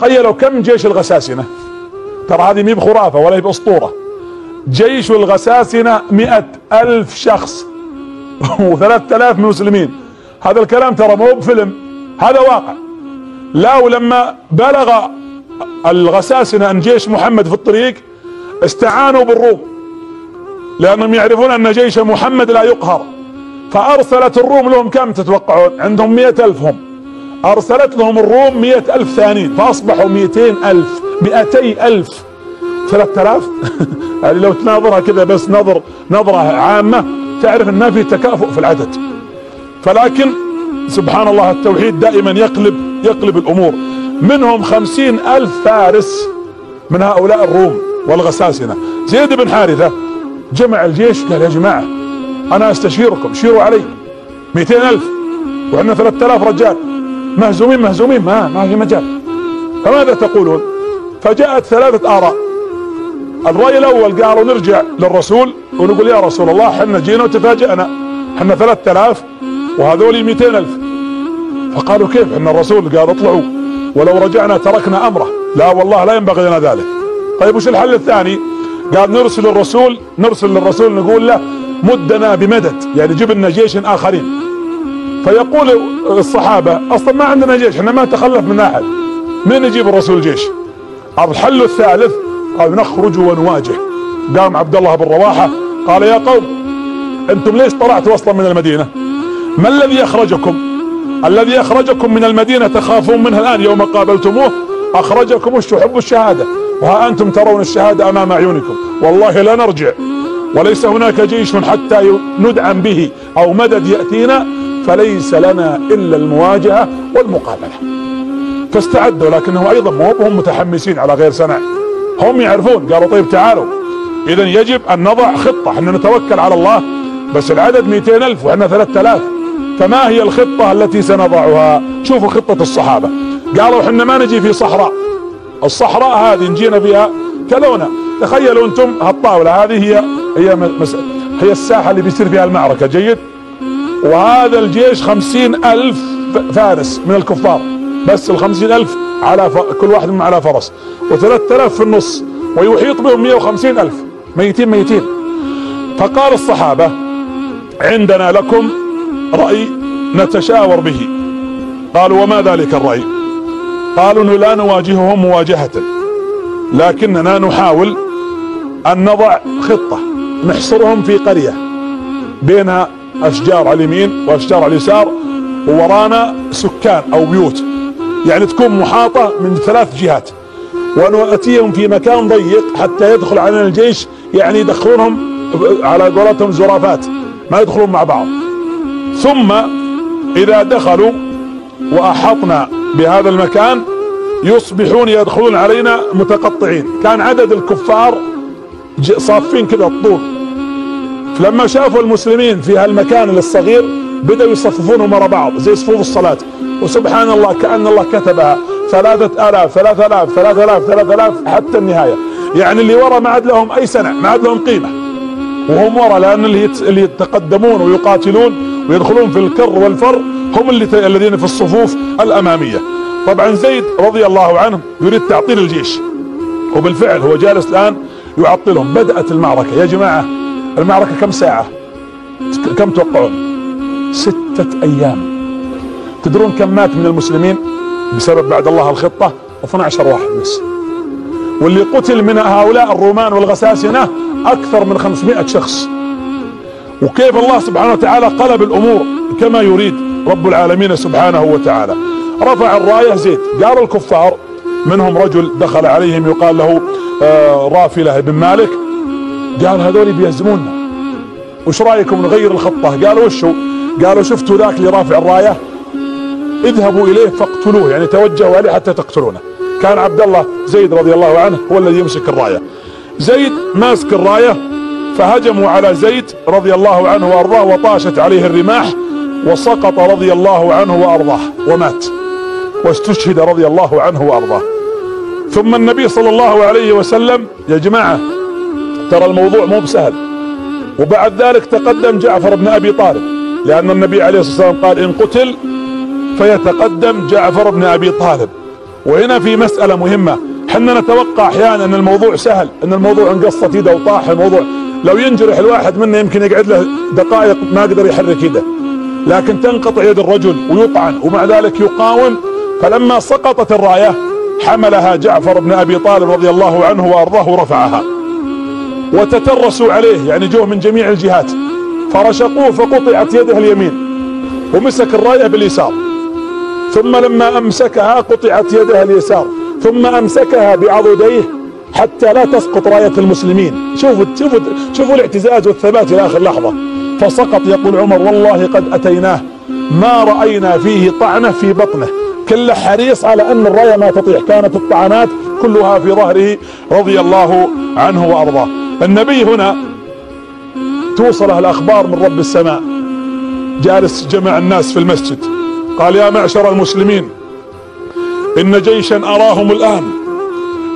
تخيلوا كم جيش الغساسنة؟ ترى هذه مي بخرافة ولا هي بأسطورة. جيش الغساسنة مئة ألف شخص وثلاثة آلاف مسلمين. هذا الكلام ترى مو بفيلم هذا واقع. لا ولما بلغ الغساسنة أن جيش محمد في الطريق استعانوا بالروم. لأنهم يعرفون أن جيش محمد لا يقهر. فأرسلت الروم لهم كم تتوقعون؟ عندهم مئة ألف هم. أرسلت لهم الروم مئة ألف ثانيين فأصبحوا مئتين ألف مئتي ألف. ثلاثة آلاف؟ يعني لو تناظرها كذا بس نظر نظرة عامة تعرف ان ما في تكافؤ في العدد. فلكن سبحان الله التوحيد دائما يقلب يقلب الأمور. منهم خمسين ألف فارس من هؤلاء الروم والغساسنة. زيد بن حارثة جمع الجيش قال يا جماعة أنا أستشيركم شيروا علي. مئتين ألف. وعندنا ثلاثة آلاف رجال. مهزومين مهزومين. ما ما في مجال. فماذا تقولون؟ فجاءت ثلاثة آراء. الرأي الأول قالوا نرجع للرسول ونقول يا رسول الله إحنا جينا وتفاجئنا إحنا ثلاثة آلاف وهذول مئتين ألف. فقالوا كيف؟ ان الرسول قال اطلعوا. ولو رجعنا تركنا أمره. لا والله لا ينبغي لنا ذلك. طيب وش الحل الثاني؟ قال نرسل الرسول نرسل للرسول نقول له مدنا بمدد. يعني جيب لنا جيش آخرين. فيقول الصحابة أصلا ما عندنا جيش إحنا ما نتخلف من أحد. من يجيب الرسول جيش؟ الحل الثالث قال نخرج ونواجه. قام عبد الله بن رواحة قال يا قوم أنتم ليش طلعتوا أصلا من المدينة؟ ما الذي أخرجكم؟ الذي أخرجكم من المدينة تخافون منها الآن يوم قابلتموه؟ أخرجكم حب الشهادة وها أنتم ترون الشهادة أمام أعينكم. والله لا نرجع. وليس هناك جيش حتى ندعم به أو مدد يأتينا فليس لنا إلا المواجهة والمقابلة. فاستعدوا لكنهم أيضا مو هم متحمسين على غير سنة هم يعرفون. قالوا طيب تعالوا. اذا يجب أن نضع خطة. إحنا نتوكل على الله. بس العدد 200 ألف وإحنا 3000 فما هي الخطة التي سنضعها؟ شوفوا خطة الصحابة. قالوا إحنا ما نجي في صحراء. الصحراء هذه نجينا فيها كلونا. تخيلوا أنتم هالطاولة هذه هي هي. هي الساحة اللي بيصير فيها المعركة. جيد؟ وهذا الجيش خمسين ألف فارس من الكفار. بس الخمسين ألف على ف... كل واحد منهم على فرس. وثلاثة آلاف في النص ويحيط بهم مئة وخمسين ألف. ميتين ميتين. فقال الصحابة عندنا لكم رأي نتشاور به. قالوا وما ذلك الرأي؟ قالوا لا نواجههم مواجهة لكننا نحاول أن نضع خطة نحصرهم في قرية بينها أشجار على اليمين وأشجار على اليسار وورانا سكان أو بيوت. يعني تكون محاطة من ثلاث جهات. ونأتيهم في مكان ضيق حتى يدخل علينا الجيش يعني يدخلونهم على قولتهم زرافات ما يدخلون مع بعض. ثم إذا دخلوا وأحطنا بهذا المكان يصبحون يدخلون علينا متقطعين. كان عدد الكفار صافين كذا الطول. فلما شافوا المسلمين في هالمكان الصغير بدأوا يصففونهم ورا بعض زي صفوف الصلاة. وسبحان الله كأن الله كتبها ثلاثة آلاف ثلاثة آلاف ثلاثة آلاف ثلاثة آلاف حتى النهاية. يعني اللي ورا ما عاد لهم أي سنة ما عاد لهم قيمة. وهم ورا لأن اللي يتقدمون ويقاتلون ويدخلون في الكر والفر هم اللي الذين في الصفوف الأمامية. طبعا زيد رضي الله عنه يريد تعطيل الجيش. وبالفعل هو جالس الآن يعطلهم. بدأت المعركة. يا جماعة المعركة كم ساعة؟ كم توقعون؟ ستة أيام. تدرون كم مات من المسلمين؟ بسبب بعد الله الخطة 12 واحد بس. واللي قتل من هؤلاء الرومان والغساسنة أكثر من 500 شخص. وكيف الله سبحانه وتعالى قلب الأمور كما يريد رب العالمين سبحانه وتعالى. رفع الراية زيد قال الكفار منهم رجل دخل عليهم يقال له آه رافلة بن مالك. قال هذول بيهزمونا. وش رأيكم نغير الخطة؟ قالوا وشو؟ قالوا شفتوا ذاك اللي رافع الراية؟ اذهبوا إليه فاقتلوه يعني توجهوا عليه حتى تقتلونه. كان عبد الله زيد رضي الله عنه هو الذي يمسك الراية. زيد ماسك الراية فهجموا على زيد رضي الله عنه وأرضاه وطاشت عليه الرماح وسقط رضي الله عنه وأرضاه ومات. واستشهد رضي الله عنه وأرضاه. ثم النبي صلى الله عليه وسلم يا جماعة ترى الموضوع مو بسهل. وبعد ذلك تقدم جعفر بن أبي طالب لأن النبي عليه الصلاة والسلام قال إن قتل فيتقدم جعفر بن أبي طالب. وهنا في مسألة مهمة حنا نتوقع أحيانا إن الموضوع سهل إن الموضوع انقصت يده وطاح الموضوع لو ينجرح الواحد منا يمكن يقعد له دقائق ما يقدر يحرك يده. لكن تنقطع يد الرجل ويطعن ومع ذلك يقاوم. فلما سقطت الراية حملها جعفر بن أبي طالب رضي الله عنه وأرضاه ورفعها. وتترسوا عليه يعني جوه من جميع الجهات. فرشقوه فقطعت يده اليمين ومسك الراية باليسار. ثم لما أمسكها قطعت يده اليسار ثم أمسكها بعضديه حتى لا تسقط راية المسلمين. شوفوا شوفوا شوفوا الاعتزاز والثبات إلى آخر لحظة. فسقط يقول عمر والله قد أتيناه ما رأينا فيه طعنة في بطنه. كله حريص على أن الراية ما تطيح. كانت الطعنات كلها في ظهره رضي الله عنه وأرضاه. النبي هنا توصله الاخبار من رب السماء. جالس جمع الناس في المسجد. قال يا معشر المسلمين إن جيشا أراهم الآن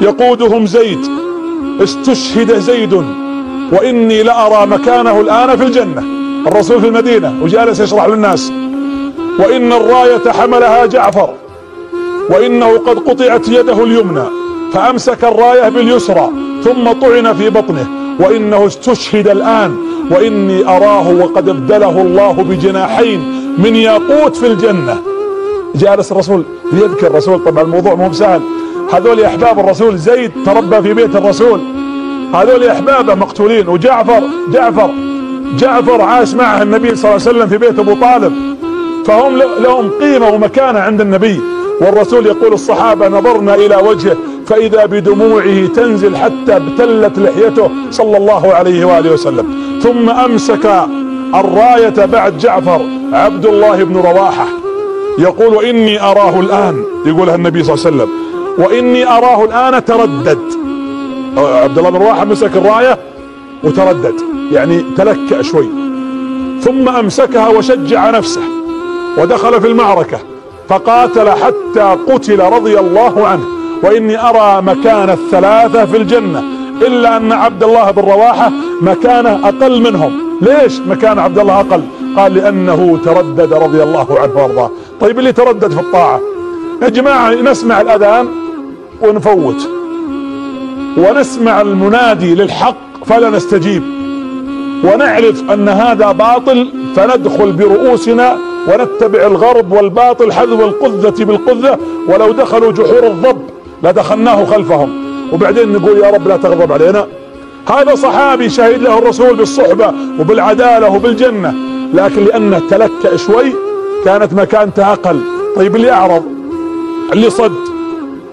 يقودهم زيد استشهد زيد وإني لأرى مكانه الآن في الجنة. الرسول في المدينة وجالس يشرح للناس. وإن الراية حملها جعفر وإنه قد قطعت يده اليمنى. فأمسك الراية باليسرى ثم طعن في بطنه وإنه استشهد الآن وإني أراه وقد ابدله الله بجناحين من ياقوت في الجنة. جالس الرسول يذكر الرسول. طبعا الموضوع مو بسهل. هذول أحباب الرسول زيد تربى في بيت الرسول. هذول احبابه مقتولين. وجعفر جعفر جعفر عاش معه النبي صلى الله عليه وسلم في بيت أبو طالب. فهم لهم قيمة ومكانة عند النبي. والرسول يقول الصحابة نظرنا إلى وجهه. فإذا بدموعه تنزل حتى ابتلت لحيته صلى الله عليه وآله وسلم. ثم أمسك الراية بعد جعفر عبد الله بن رواحة. يقول واني أراه الآن يقولها النبي صلى الله عليه وسلم. وإني أراه الآن تردد. عبد الله بن رواحة مسك الراية وتردد يعني تلكأ شوي. ثم أمسكها وشجع نفسه ودخل في المعركة فقاتل حتى قتل رضي الله عنه. وإني أرى مكان الثلاثة في الجنة إلا أن عبد الله بن رواحة مكانه أقل منهم. ليش مكان عبد الله أقل؟ قال لأنه تردد رضي الله عنه وأرضاه. طيب اللي تردد في الطاعة؟ يا جماعة نسمع الأذان ونفوت. ونسمع المنادي للحق فلا نستجيب. ونعرف أن هذا باطل فندخل برؤوسنا ونتبع الغرب والباطل حذو القذة بالقذة. ولو دخلوا جحور الضب لدخلناه خلفهم. وبعدين نقول يا رب لا تغضب علينا. هذا صحابي شهد له الرسول بالصحبة وبالعدالة وبالجنة. لكن لأنه تلكأ شوي كانت مكانته أقل. طيب اللي أعرض؟ اللي صد؟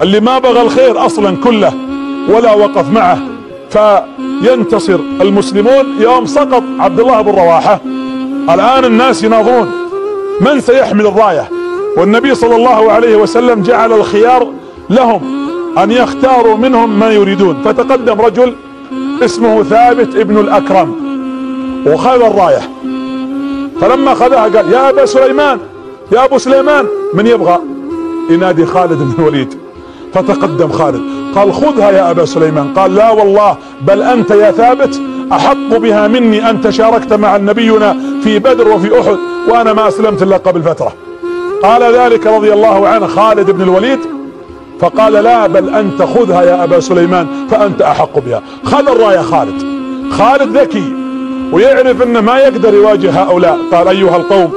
اللي ما بغى الخير أصلا كله ولا وقف معه. فينتصر المسلمون يوم سقط عبد الله بن رواحة. الآن الناس يناظرون. من سيحمل الراية؟ والنبي صلى الله عليه وسلم جعل الخيار لهم. أن يختاروا منهم ما يريدون. فتقدم رجل اسمه ثابت ابن الأكرم وخذ الراية. فلما خذها قال يا أبا سليمان يا أبو سليمان من يبغى؟ ينادي خالد بن الوليد. فتقدم خالد قال خذها يا أبا سليمان. قال لا والله بل أنت يا ثابت أحق بها مني انت شاركت مع نبينا في بدر وفي أحد وأنا ما أسلمت إلا قبل فترة. قال ذلك رضي الله عنه خالد بن الوليد. فقال لا بل أنت خذها يا أبا سليمان فأنت أحق بها. خذ الراية خالد. خالد ذكي ويعرف إنه ما يقدر يواجه هؤلاء. قال أيها القوم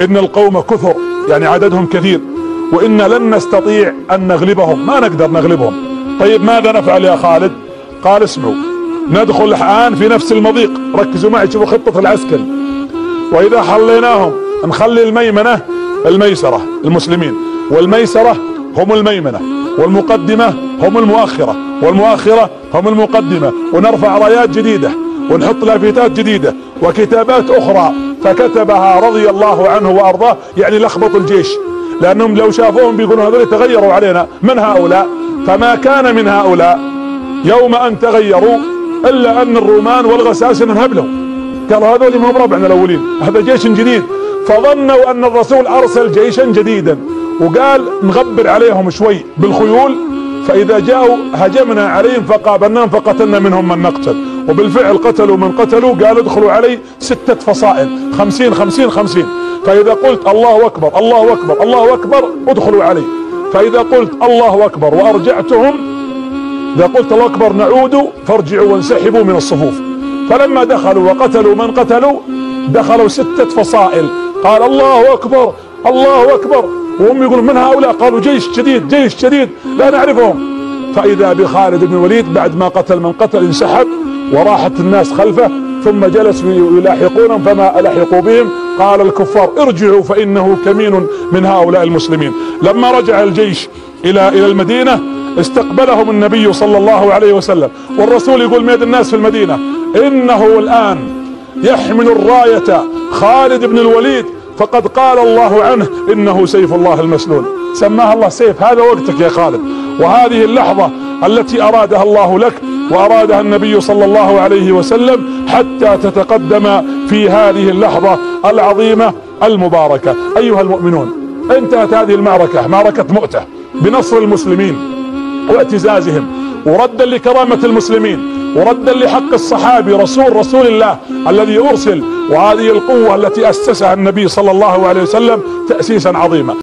إن القوم كثر يعني عددهم كثير وإن لن نستطيع أن نغلبهم. ما نقدر نغلبهم. طيب ماذا نفعل يا خالد؟ قال اسمعوا ندخل الآن في نفس المضيق. ركزوا معي شوفوا خطة العسكري وإذا حليناهم نخلي الميمنة الميسرة المسلمين. والميسرة هم الميمنة. والمقدمة هم المؤخرة والمؤخرة هم المقدمة. ونرفع رايات جديدة ونحط لافتات جديدة وكتابات أخرى فكتبها رضي الله عنه وأرضاه يعني لخبط الجيش. لأنهم لو شافوهم بيقولون هذول تغيروا علينا. من هؤلاء؟ فما كان من هؤلاء يوم أن تغيروا إلا أن الرومان والغساسنه انهبلوا. قالوا هذول ما هم ربعنا الأولين هذا جيش جديد. فظنوا أن الرسول أرسل جيشا جديدا. وقال نغبر عليهم شوي بالخيول فإذا جاءوا هجمنا عليهم فقابلناهم فقتلنا منهم من نقتل. وبالفعل قتلوا من قتلوا قالوا ادخلوا علي ستة فصائل خمسين خمسين خمسين. فإذا قلت الله أكبر الله أكبر الله أكبر ادخلوا علي. فإذا قلت الله أكبر وأرجعتهم إذا قلت الله أكبر نعود فارجعوا وانسحبوا من الصفوف. فلما دخلوا وقتلوا من قتلوا دخلوا ستة فصائل. قال الله أكبر الله أكبر. وهم يقولون من هؤلاء؟ قالوا جيش جديد جيش جديد لا نعرفهم. فإذا بخالد بن الوليد بعد ما قتل من قتل انسحب وراحت الناس خلفه ثم جلسوا يلاحقونهم فما لحقوا بهم. قال الكفار ارجعوا فإنه كمين من هؤلاء المسلمين. لما رجع الجيش إلى إلى المدينة استقبلهم النبي صلى الله عليه وسلم. والرسول يقول ميد الناس في المدينة إنه الآن يحمل الراية خالد بن الوليد فقد قال الله عنه إنه سيف الله المسلول سماها الله سيف. هذا وقتك يا خالد. وهذه اللحظة التي أرادها الله لك وأرادها النبي صلى الله عليه وسلم حتى تتقدم في هذه اللحظة العظيمة المباركة. أيها المؤمنون انتهت هذه المعركة معركة مؤتة بنصر المسلمين واعتزازهم وردا لكرامة المسلمين. وردا لحق الصحابي رسول رسول الله الذي أرسل وهذه القوة التي أسسها النبي صلى الله عليه وسلم تأسيسا عظيما.